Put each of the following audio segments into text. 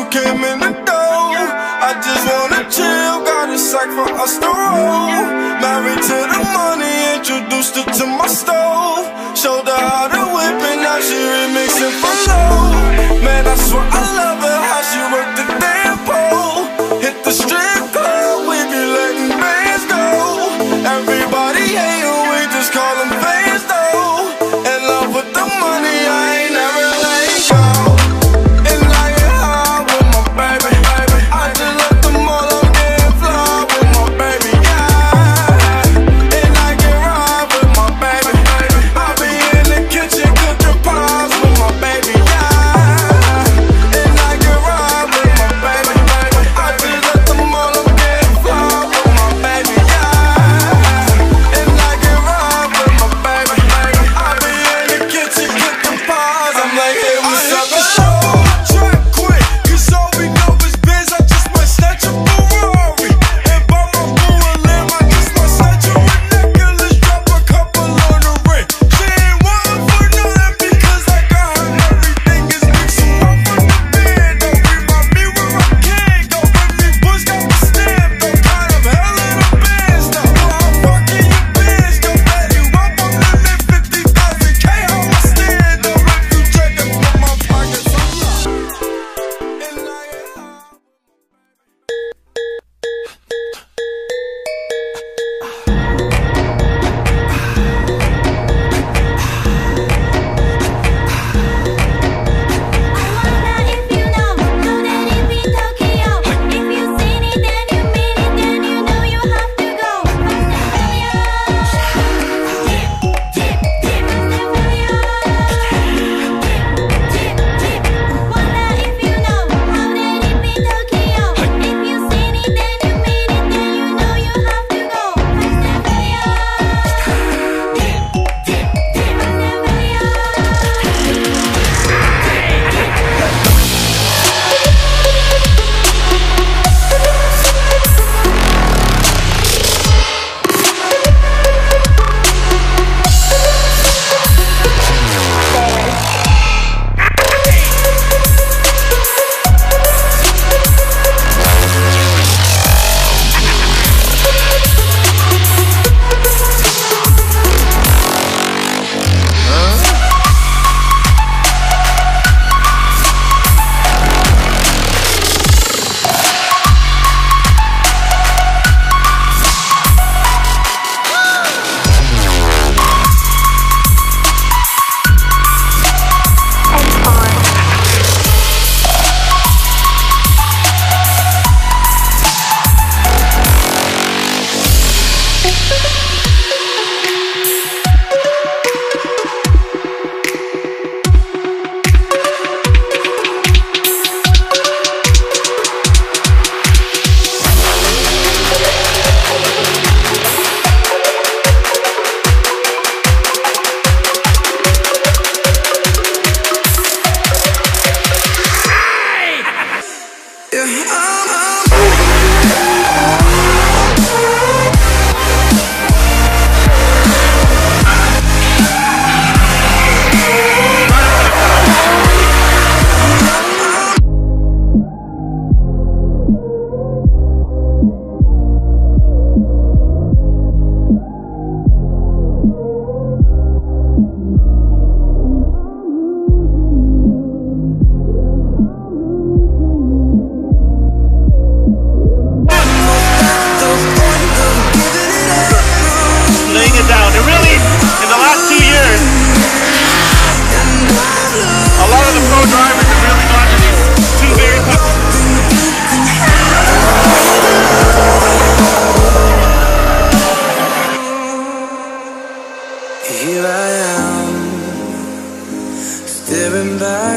you came in the door. I just wanna chill, got a sack for us to roll Married to the money, introduced her to my stove. Showed her how to whip and now she remixing for low. Man, I swear I love her, how she worked the damn pole. Hit the strip club, we be letting bands go. Everybody hate her, we just call them fans.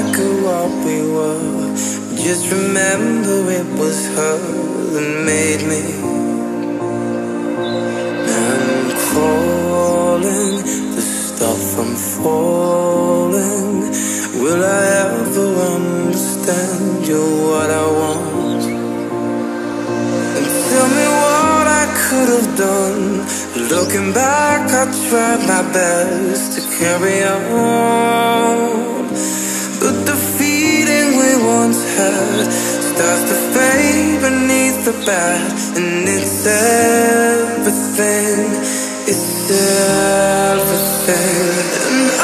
back at what we were. Just remember it was her that made me. I'm calling to stop from falling. Will I ever understand you what I want? And tell me what I could have done. Looking back, I tried my best to carry on once had Starts to fade beneath the bed And it's everything It's everything. And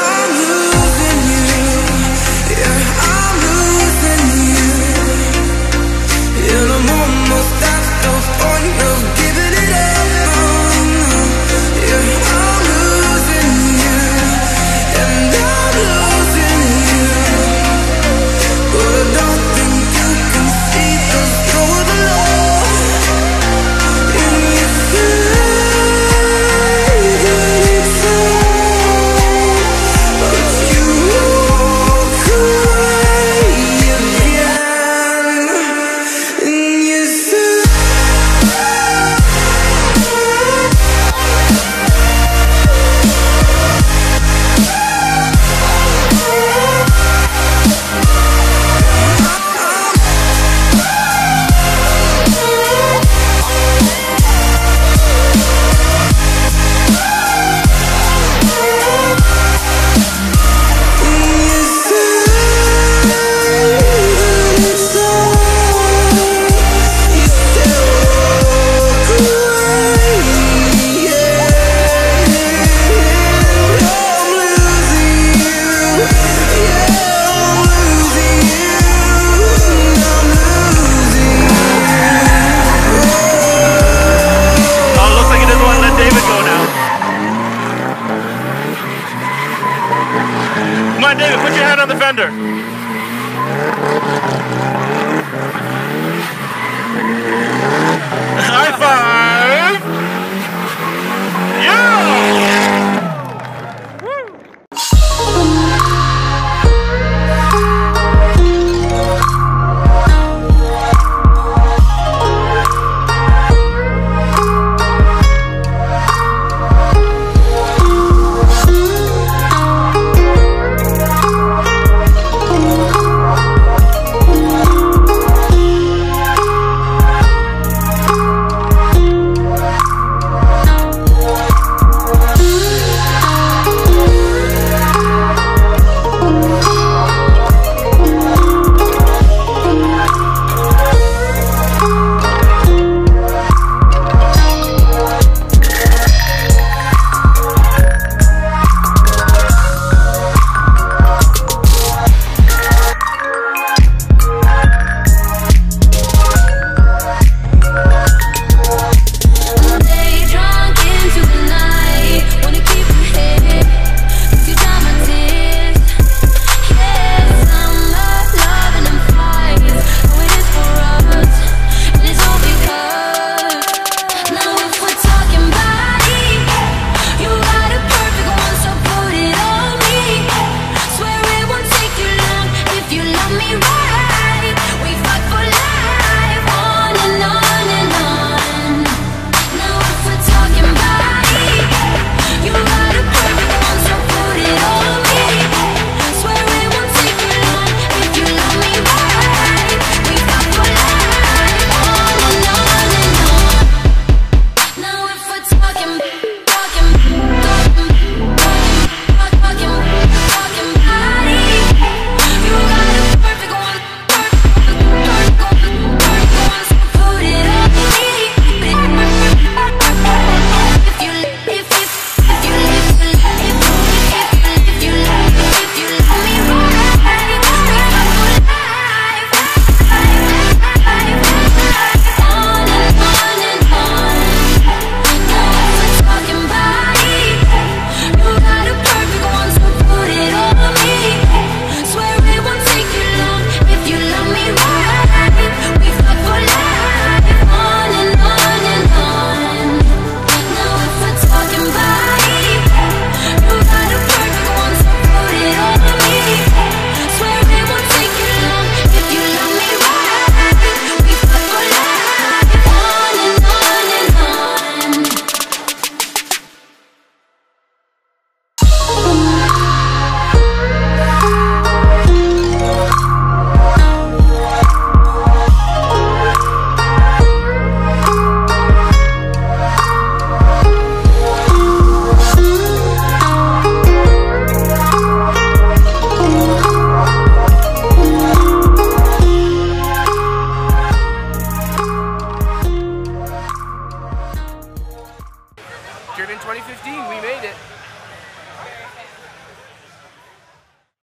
surrender.